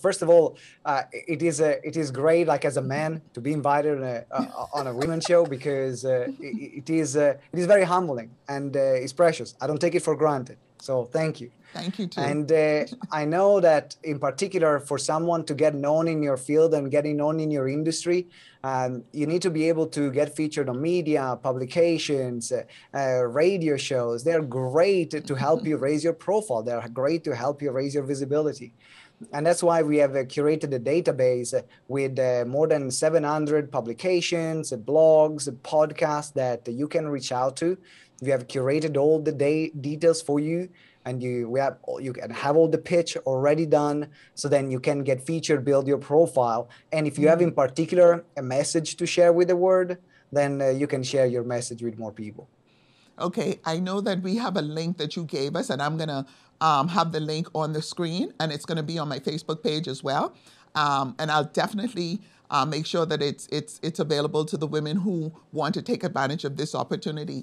first of all, uh, it is a, it is great, like as a man, to be invited on a, uh, on a women show because uh, it, it is uh, it is very humbling and uh, it's precious. I don't take it for granted. So thank you. Thank you too. And uh, I know that in particular, for someone to get known in your field and getting known in your industry, um, you need to be able to get featured on media, publications, uh, uh, radio shows. They're great to help you raise your profile. They're great to help you raise your visibility. And that's why we have uh, curated a database with uh, more than 700 publications, blogs, podcasts that you can reach out to. We have curated all the day details for you and you we have you can have all the pitch already done so then you can get featured build your profile. And if you have in mm. particular a message to share with the world then uh, you can share your message with more people. Okay i know that we have a link that you gave us and i'm going to um, have the link on the screen and it's going to be on my facebook page as well. Um, and i'll definitely uh, make sure that it's it's it's available to the women who want to take advantage of this opportunity